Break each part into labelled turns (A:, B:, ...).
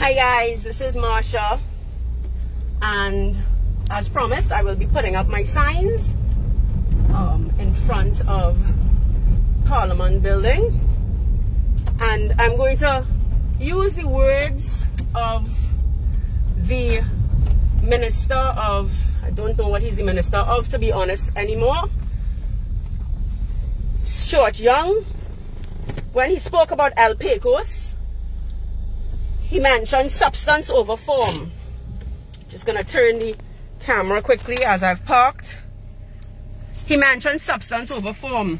A: Hi guys, this is Marsha. And as promised I will be putting up my signs um, in front of Parliament building. And I'm going to use the words of the minister of I don't know what he's the minister of to be honest anymore. Stuart Young. When he spoke about El Pecos he mentioned substance over form just gonna turn the camera quickly as I've parked he mentioned substance over form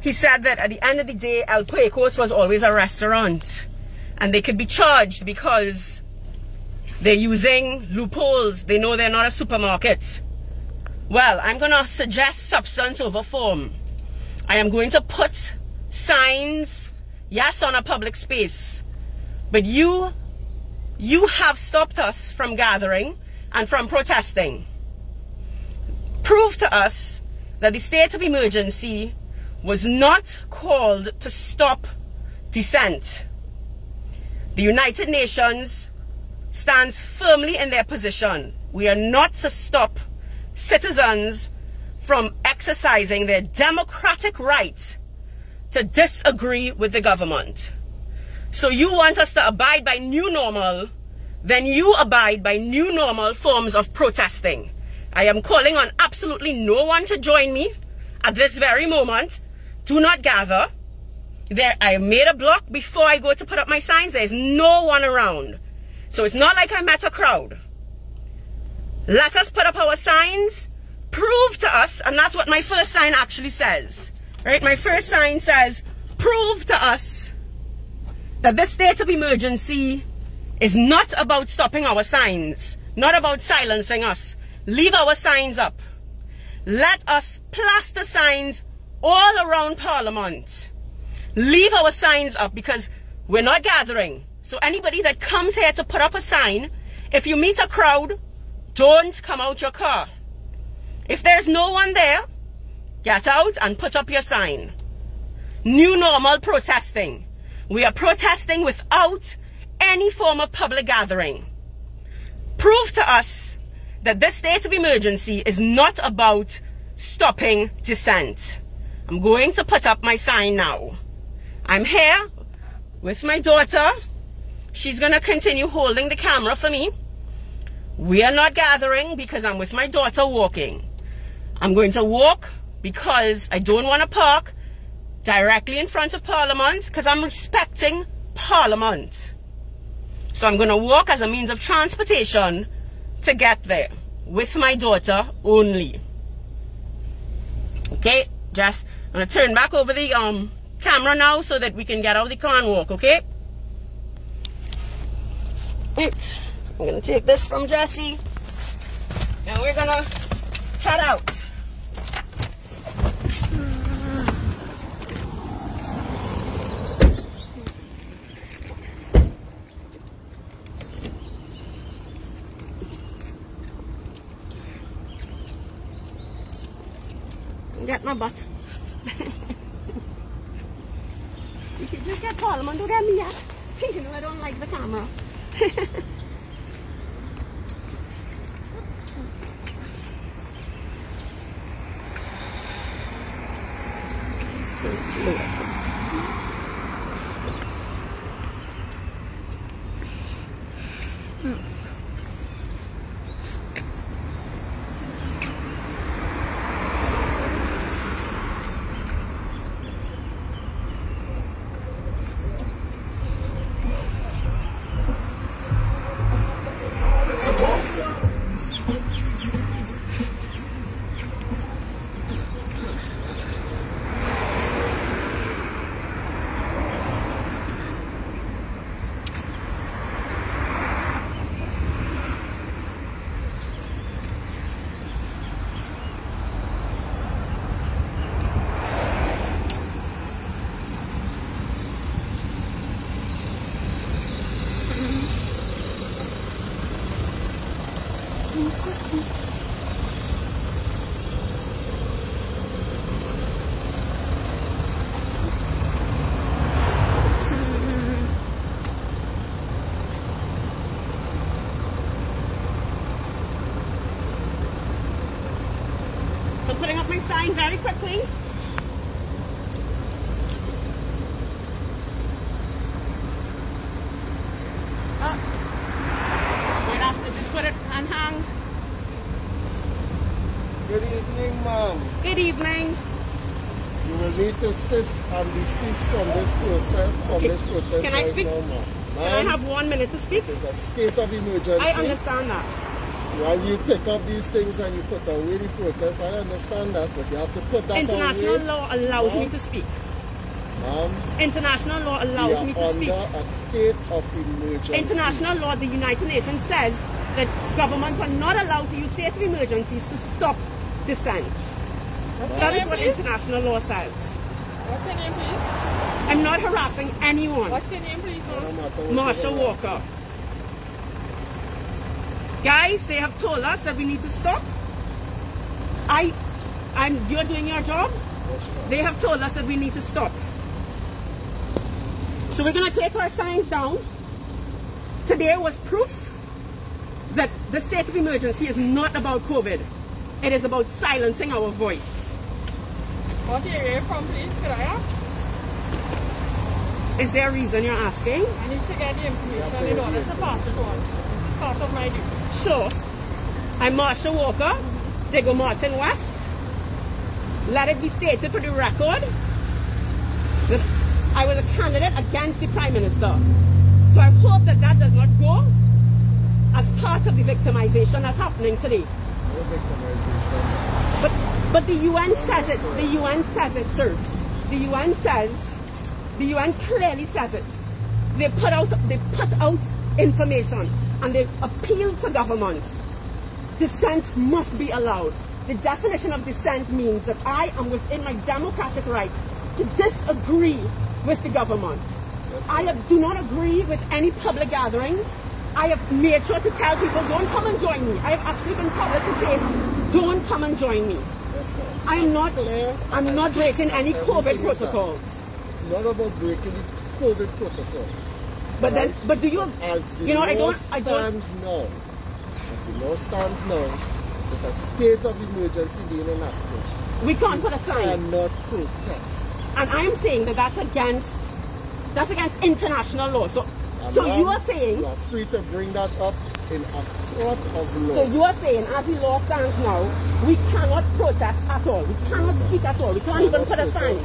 A: he said that at the end of the day, El Pecos was always a restaurant. And they could be charged because they're using loopholes. They know they're not a supermarket. Well, I'm going to suggest substance over form. I am going to put signs, yes, on a public space. But you, you have stopped us from gathering and from protesting. Prove to us that the state of emergency was not called to stop dissent. The United Nations stands firmly in their position. We are not to stop citizens from exercising their democratic right to disagree with the government. So you want us to abide by new normal, then you abide by new normal forms of protesting. I am calling on absolutely no one to join me at this very moment do not gather. There, I made a block before I go to put up my signs. There's no one around. So it's not like I met a crowd. Let us put up our signs. Prove to us, and that's what my first sign actually says. Right? My first sign says, prove to us that this state of emergency is not about stopping our signs, not about silencing us. Leave our signs up. Let us plaster signs all around Parliament. Leave our signs up because we're not gathering. So anybody that comes here to put up a sign, if you meet a crowd, don't come out your car. If there's no one there, get out and put up your sign. New normal protesting. We are protesting without any form of public gathering. Prove to us that this state of emergency is not about stopping dissent. I'm going to put up my sign now. I'm here with my daughter. She's going to continue holding the camera for me. We are not gathering because I'm with my daughter walking. I'm going to walk because I don't want to park directly in front of Parliament because I'm respecting Parliament. So I'm going to walk as a means of transportation to get there with my daughter only. Okay, just I'm gonna turn back over the um camera now so that we can get out of the car and walk, okay? Right. I'm gonna take this from Jesse. And we're gonna head out. Get my butt. you can just get Parliament, don't get me yet. You know I don't like the camera.
B: Good evening, ma'am.
A: Good evening.
B: You will need to cease and desist from this process, from
A: Okay.
B: this protest
A: Can I
B: right
A: speak?
B: now.
A: Can I have one minute to speak?
B: it is a state of emergency.
A: I understand that.
B: When you pick up these things and you put away the protest, I understand that, but you have to put that
A: International
B: away.
A: law allows me to speak.
B: Ma'am,
A: International law allows me to speak.
B: a state of emergency.
A: International law, the United Nations says that governments are not allowed to use state of emergencies to stop dissent. That is what international law says.
C: What's your name, please?
A: I'm not harassing anyone.
C: What's your name, please, ma'am?
B: matter what Marsha.
A: Walker. Guys, they have told us that we need to stop. I, I'm, you're doing your job. They have told us that we need to stop. So we're going to take our signs down. Today was proof that the state of emergency is not about COVID. It is about silencing our voice.
C: What area from, please? Could I ask?
A: Is there a reason you're asking?
C: I need to get the information in order to pass it on. This is part of my duty.
A: Sure. I'm Marsha Walker, Diego Martin West. Let it be stated for the record that I was a candidate against the Prime Minister. So I hope that that does not go as part of the victimization that's happening today.
B: No victimization.
A: But but the UN says it. The UN says it, sir. The UN says the UN clearly says it. They put out they put out information and they appeal to governments. Dissent must be allowed. The definition of dissent means that I am within my democratic right to disagree with the government.
B: Yes,
A: I do not agree with any public gatherings. I have made sure to tell people, don't come and join me. I have actually been public to say, don't come and join me.
B: Yes.
A: I'm not,
B: clear.
A: I'm not breaking any COVID protocols.
B: It's not about breaking the COVID protocols.
A: But then, but do you,
B: As the
A: you know, I don't, I don't,
B: stands now, as the law stands now, with a state of emergency being enacted,
A: we can't put a sign.
B: cannot protest.
A: And I'm saying that that's against, that's against international law. So,
B: And
A: so you are saying,
B: you are free to bring that up in a court of law.
A: so you are saying, as the law stands now, we cannot protest at all. We cannot speak at all. We can't even put a sign.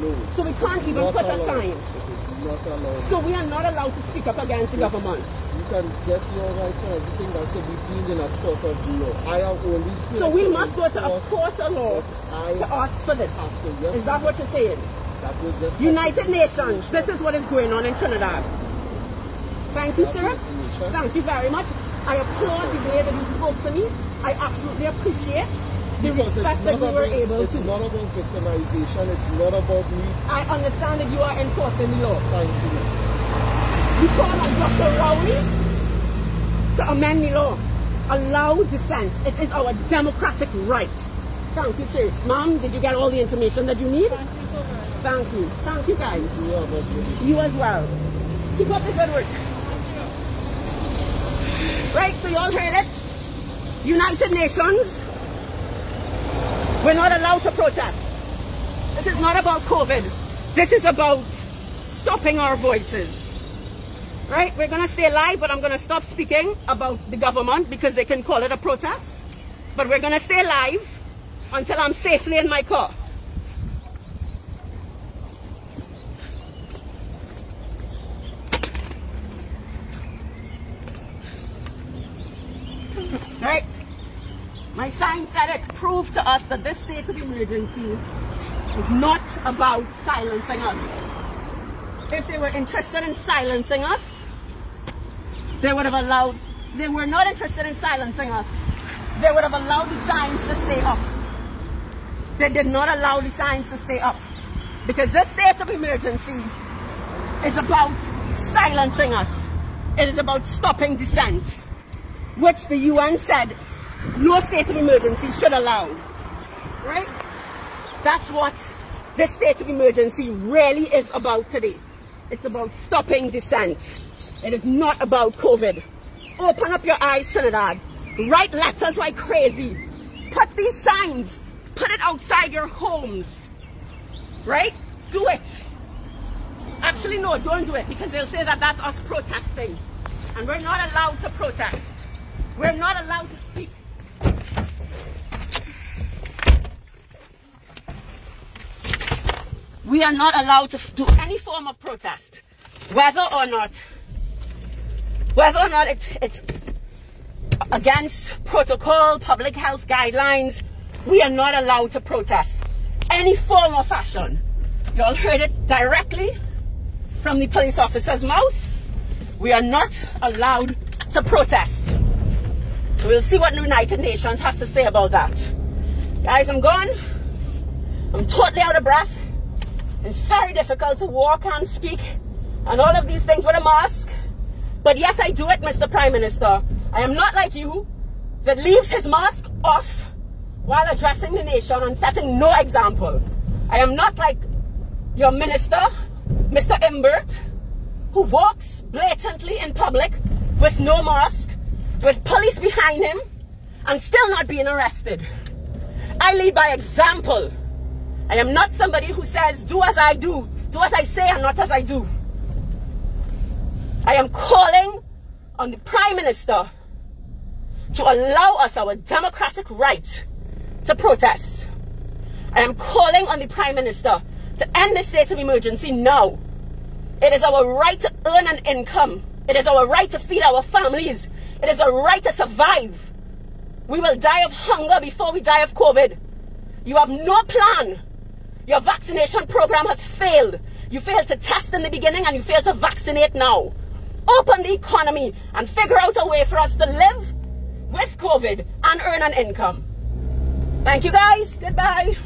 B: No.
A: So we can't even
B: Not
A: put a sign.
B: It is not allowed.
A: So we are not allowed to speak up against the
B: Yes,
A: government.
B: You can get your rights and everything that could be deemed in a court of law. I am only
A: So we must go to a court of law to ask for this.
B: Yes,
A: Is that what you're saying?
B: That will just
A: United Nations, this is what is going on in Trinidad. Thank you, sir. Thank you very much. I applaud the way that you spoke to me. I absolutely appreciate the
B: Because
A: respect that
B: not
A: we were
B: about,
A: able
B: it's
A: to.
B: It's not about victimization. It's not about me.
A: I understand that you are enforcing the law.
B: Thank you.
A: You call on Dr. Rowley to amend the law. Allow dissent. It is our democratic right. Thank you, sir. Ma'am, did you get all the information that you need?
C: Thank you so much.
A: Thank you. Thank you, guys.
B: You have a good
A: You as well. Keep up the good work. Right, so you all heard it? United Nations, we're not allowed to protest. This is not about COVID. This is about stopping our voices. Right, we're going to stay live, but I'm going to stop speaking about the government because they can call it a protest. But we're going to stay live until I'm safely in my car. Right? It proved to us that this state of emergency is not about silencing us. If they were interested in silencing us, they would have allowed, they were not interested in silencing us. They would have allowed the signs to stay up. They did not allow the signs to stay up. Because this state of emergency is about silencing us. It is about stopping dissent which the UN said no state of emergency should allow. Right? That's what this state of emergency really is about today. It's about stopping dissent. It is not about COVID. Open up your eyes, Trinidad. Write letters like crazy. Put these signs Put it outside your homes. Right? Do it. Actually, no, don't do it because they'll say that that's us protesting. And we're not allowed to protest. We're not allowed to speak. We are not allowed to do any form of protest, whether or not, whether or not it, it's against protocol, public health guidelines, we are not allowed to protest any form or fashion. You all heard it directly from the police officer's mouth. We are not allowed to protest. We'll see what the United Nations has to say about that. Guys, I'm gone. I'm totally out of breath. It's very difficult to walk and speak and all of these things with a mask. But yes, I do it, Mr. Prime Minister. I am not like you that leaves his mask off while addressing the nation and setting no example. I am not like your minister, Mr. Imbert, who walks blatantly in public with no mask, with police behind him, and still not being arrested. I lead by example. I am not somebody who says, do as I do, do as I say and not as I do. I am calling on the Prime Minister to allow us our democratic right to protest. I am calling on the Prime Minister to end the state of emergency now. It is our right to earn an income. It is our right to feed our families. It is a right to survive. We will die of hunger before we die of COVID. You have no plan. Your vaccination program has failed. You failed to test in the beginning and you failed to vaccinate now. Open the economy and figure out a way for us to live with COVID and earn an income. Thank you guys. Goodbye.